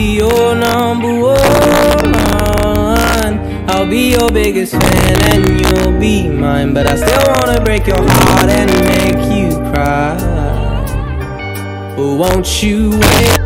be your number one. I'll be your biggest fan and you'll be mine. But I still wanna break your heart and make you cry. But won't you wait?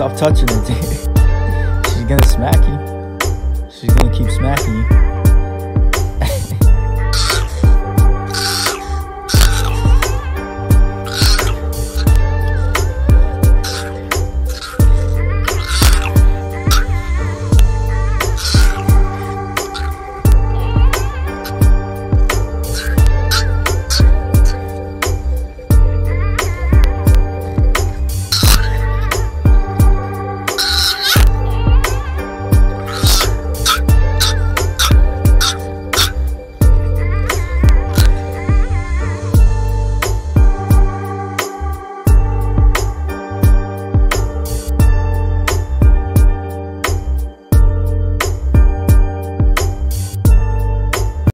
Stop touching her, dude. She's gonna smack you. She's gonna keep smacking you.